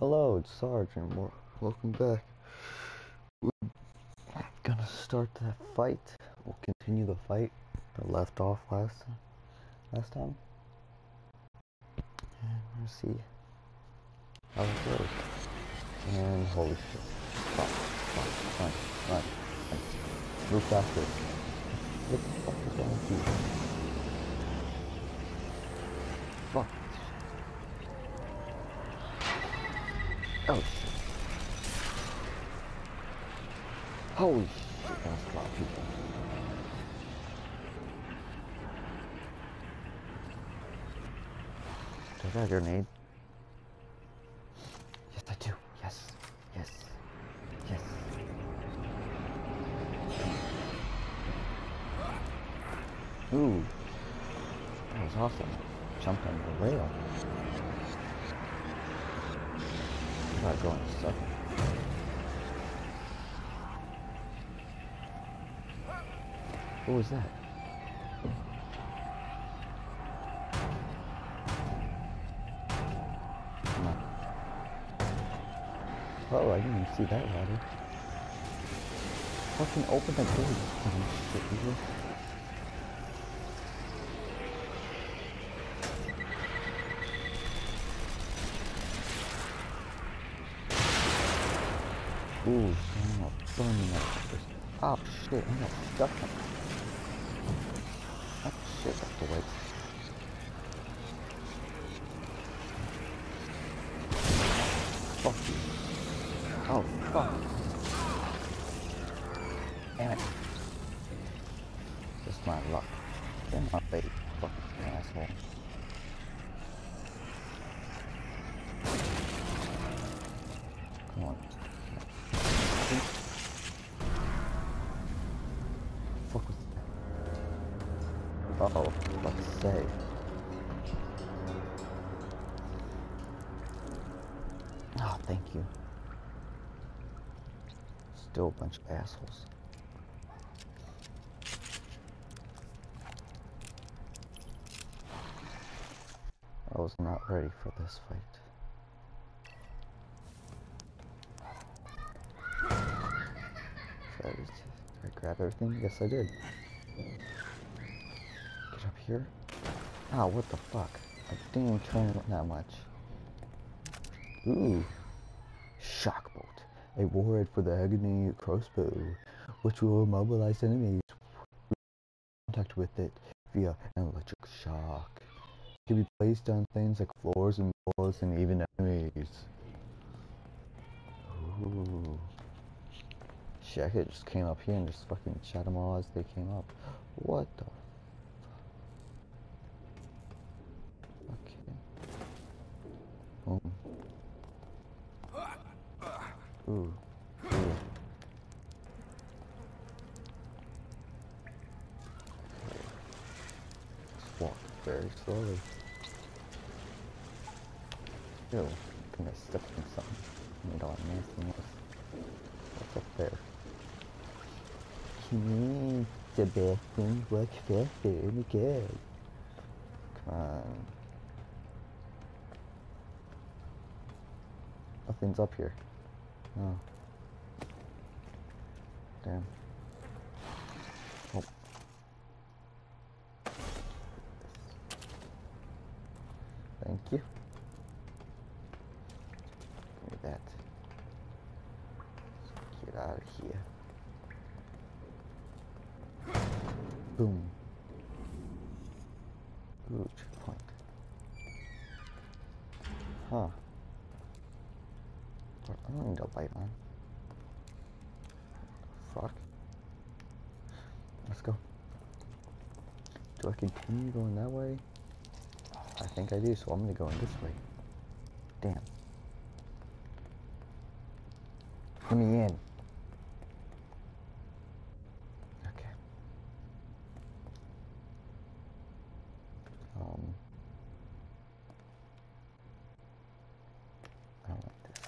Hello, it's wel- welcome back. We're gonna start that fight. We'll continue the fight that left off last last time. And we'll see how it goes. And holy shit. Fuck, fuck, run, run. Move faster. What the fuck is wrong with you? Fuck. Oh shit. Holy shit, that's a lot of people. Do I got a grenade? Oh, I didn't even see that ladder. Fucking open the door. Ooh, I'm not burning shit. Oh shit, I'm not stuck. Oh shit, that's the way. Fuck you. Oh, fuck. Damn it. Just my luck. Get my bait, fucking asshole. Come on. Still a bunch of assholes. I was not ready for this fight. Did I grab everything? Yes, I did. Get up here. Ah, what the fuck? I didn't even it that much. Ooh. A warhead for the Agony crossbow, which will immobilize enemies contact with it via an electric shock. It can be placed on things like floors and walls and even enemies. Ooh. Shit, I just came up here and just fucking shot them all as they came up. What the? Okay. Boom. Ooh. Ooh. Just walk very slowly. Ew. I think I stepped in something. Made all nastiness. What's up there? Can the bathroom? Oh my god. Come on. Nothing's up here. Oh. Damn. Oh. Thank you. Give me that. Let's get out of here. Boom. Ooh, checkpoint. Huh. I don't need a light on. Fuck. Let's go. Do I continue going that way? I think I do, so I'm gonna go in this way. Damn. Let me in. Okay. Um. I don't like this.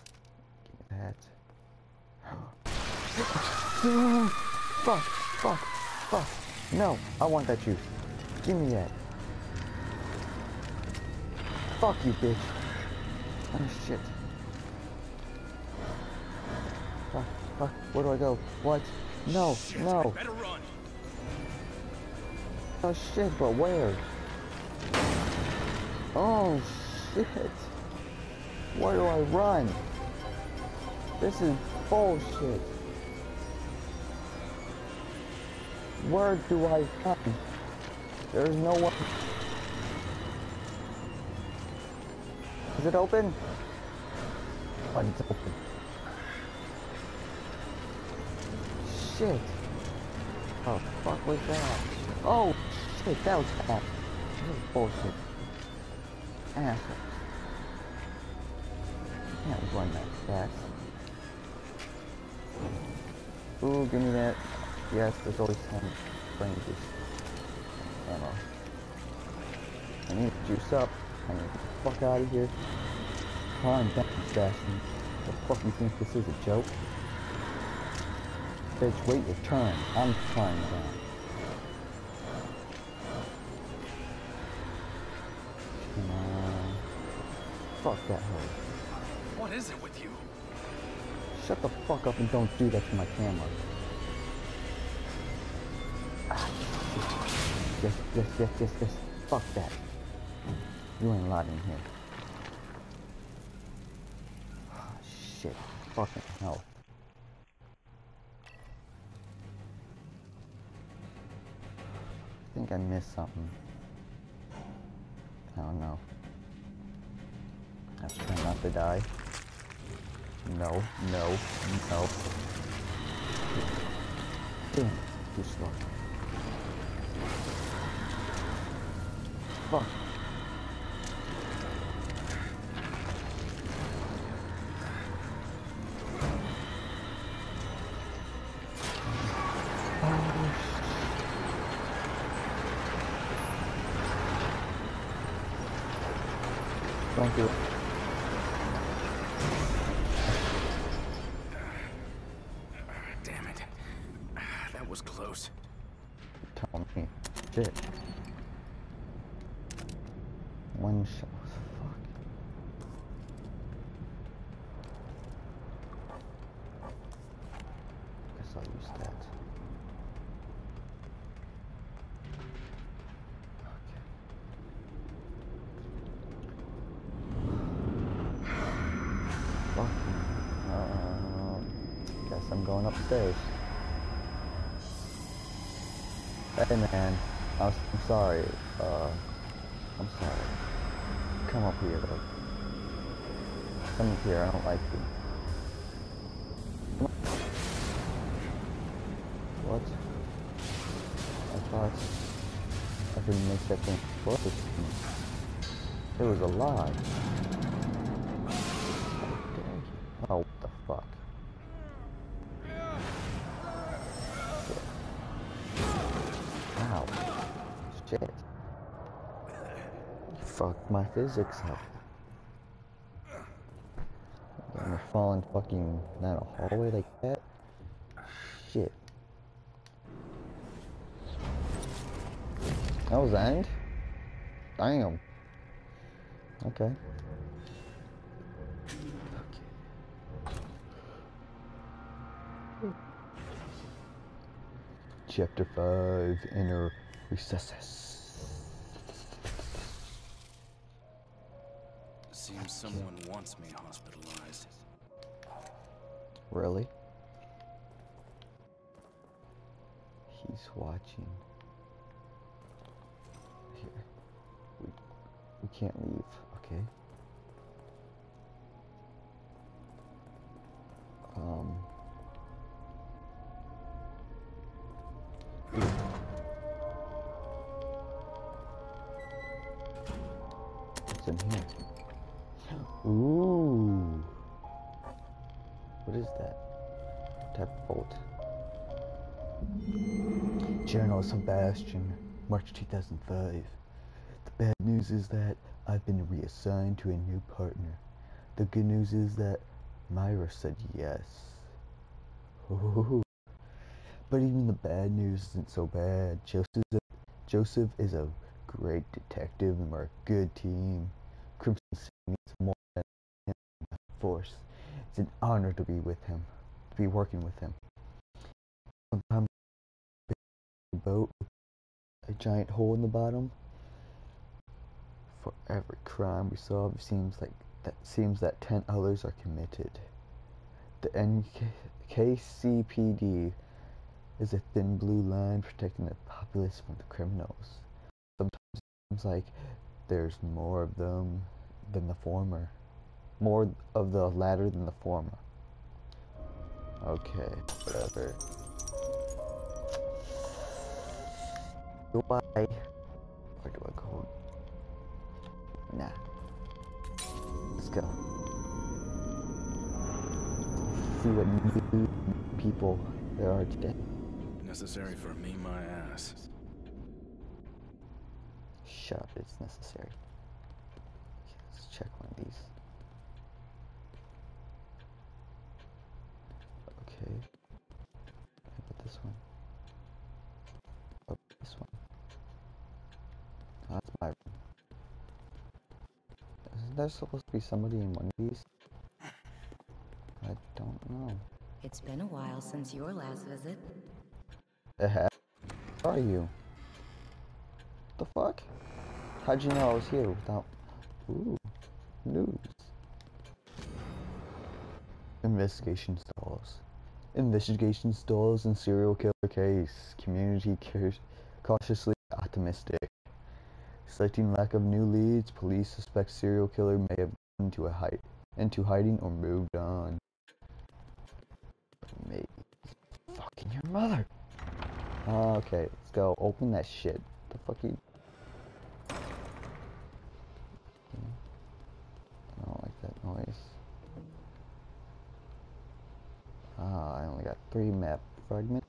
Give me Fuck! Fuck! Fuck! No! I want that juice. Give me that. Fuck you, bitch. Oh shit. Fuck, fuck, where do I go? What? No, Shit, no. Run. Oh shit, but where? Oh shit. Where do I run? This is bullshit. Where do I run? There's no one. Is it open? Oh, it's open. Shit. Oh, fuck was that? Oh, shit, that was bad. This is bullshit. Assholes. You can't run that fast. Ooh, give me that. Yes, there's always some juice. Ammo. I need to juice up. I need to get the fuck out of here. Calm down, assassin. The fuck you think this is a joke? Bitch, wait your turn. I'm calming down. Come on. Fuck that hoe. What is it with you? Shut the fuck up and don't do that to my camera. Yes, yes, yes, yes, yes. Fuck that. You ain't allowed in here. Ah, shit. Fucking hell. I think I missed something. I don't know. Let's try not to die. No, no, no. Damn, too slow. Fuck. Don't do it. Damn it. That was close. Tell me. Shit. One shot. Fuck. Guess I'll use that. Okay. Fuck. Uh, guess I'm going upstairs. Hey man, I I'm sorry. Uh, I'm sorry. Come up here though. Come up here, I don't like you. What? I thought I could make that thing me. It was a How Fuck my physics up. I'm falling fucking down a hallway like that. Shit. That was the end? Damn. Okay. Chapter 5 Inner Recesses. Seems someone wants me hospitalized. Really? He's watching. Here. We, we can't leave, okay? What is that? Type of bolt. Journal Sebastian, March 2005. The bad news is that I've been reassigned to a new partner. The good news is that Myra said yes. Ooh. But even the bad news isn't so bad. Joseph, Joseph is a great detective and we're a good team. Krimson City means more than him force. It's an honor to be with him. to be working with him. Sometimes a boat a giant hole in the bottom. For every crime we solve, it seems like that seems that ten others are committed. The NKCPD is a thin blue line protecting the populace from the criminals. Sometimes it seems like there's more of them than the former. More of the latter than the former. Okay, whatever. Goodbye. Where do I go? Nah. Let's go. See what new people there are today. Necessary for me, my ass. Shut up, it's necessary. Okay, let's check one of these. Okay. How about this one? Oh, this one. Oh, that's my room. Isn't there supposed to be somebody in one of these? I don't know. It's been a while since your last visit. Uh, Where are you? The fuck? How'd you know I was here without... Ooh, news. Investigation stalls. Investigation stalls in serial killer case. Community caus- cautiously optimistic. Citing lack of new leads, police suspect serial killer may have gone into a hide into hiding or moved on. Maybe fucking your mother. Okay, let's go. Open that shit. The fuck you? I don't like that noise. Ah, I only got three map fragments.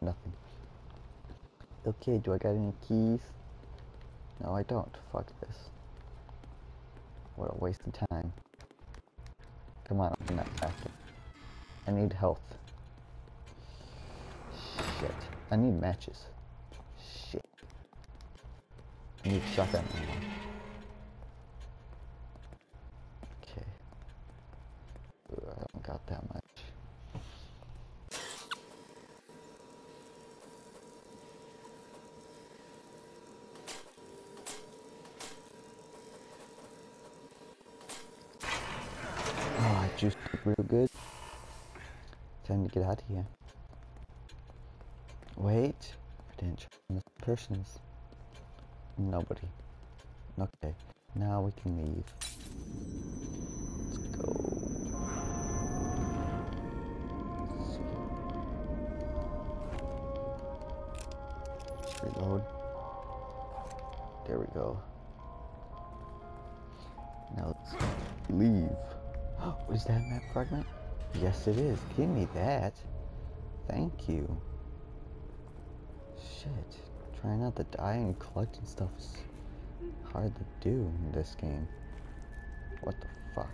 Nothing. Okay, do I got any keys? No, I don't. Fuck this. What a waste of time. Come on, open that basket. I need health. Shit. I need matches. Shit. I need shotgun ammo. Okay. Ugh, I don't got that much. Oh, I juiced up real good. Time to get out of here. Wait, I didn't check on this persons. Nobody. Okay, now we can leave. Let's go. Reload. There we go. Now let's leave. What is that map fragment? Yes, it is. Give me that. Thank you. Shit. Trying not to die and collecting stuff is hard to do in this game. What the fuck?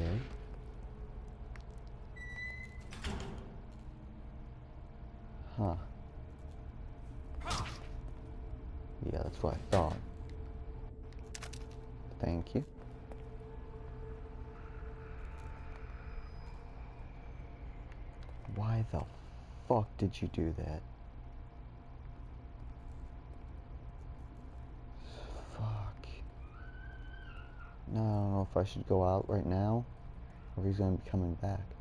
Okay. Huh. Yeah, that's what I thought. Thank you. Why the fuck did you do that? Fuck. Now I don't know if I should go out right now or if he's gonna be coming back.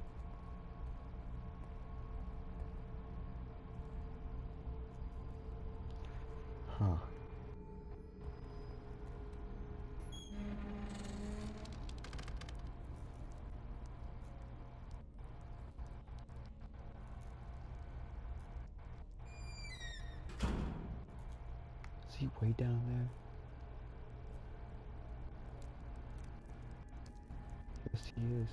He way down there? Yes, he is.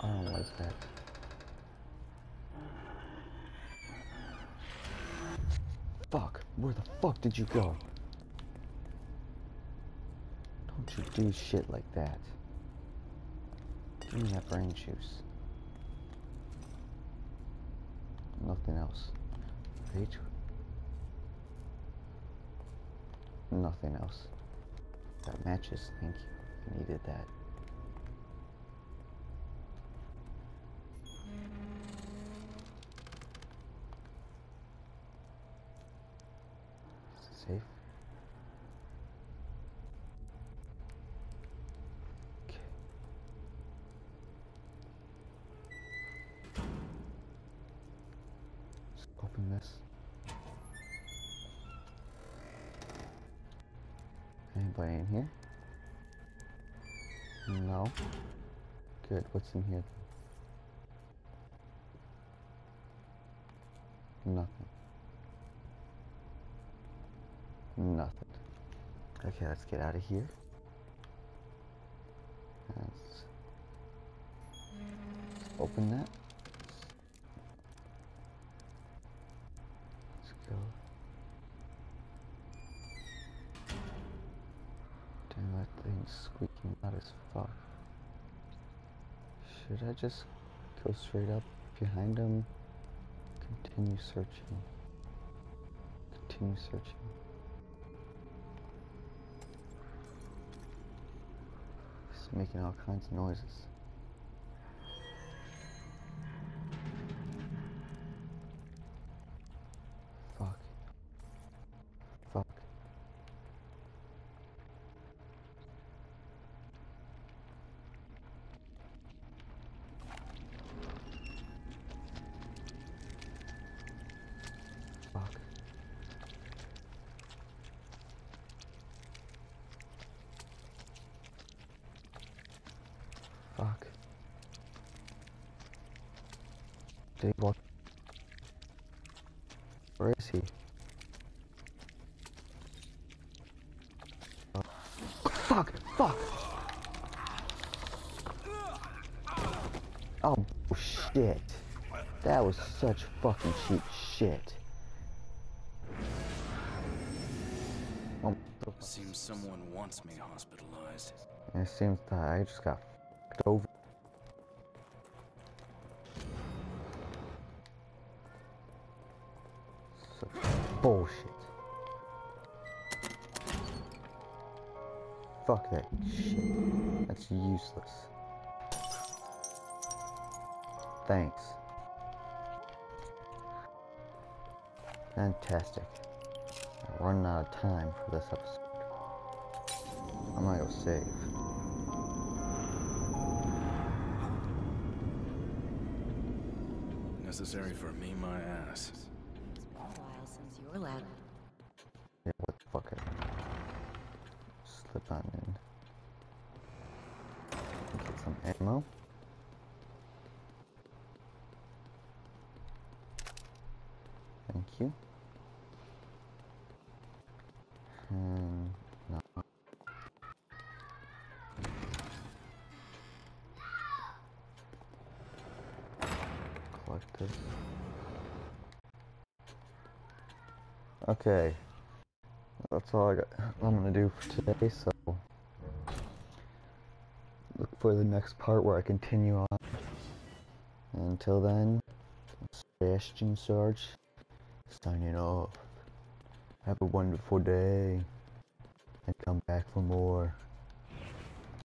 I don't like that. Fuck, where the fuck did you go? You do shit like that. Give me that brain juice. Nothing else. Page. Nothing else. That matches, thank you. I needed that. Safe? Open this. Anybody in here? No. Good. What's in here? Nothing. Nothing. Okay, let's get out of here. Let's open that. I just go straight up behind him? Continue searching. Continue searching. He's making all kinds of noises. Fuck. Fuck. Fuck. Fuck. He? Where is he? Oh. Fuck! Fuck! Oh shit! That was such fucking cheap shit. Oh, Seems someone wants me hospitalized. it seems that I just got fucked over. Bullshit. Fuck that shit. That's useless. Thanks. Fantastic. I'm running out of time for this episode. I'm gonna go save. Necessary for me, my ass. Last. Yeah, what the fuck? Slip on in. Get some ammo. Thank you. Hmm, no. Collect this. Okay. That's all I got. I'm gonna do for today. So look for the next part where I continue on. Until then, Sebastian Sarge signing off. Have a wonderful day and come back for more.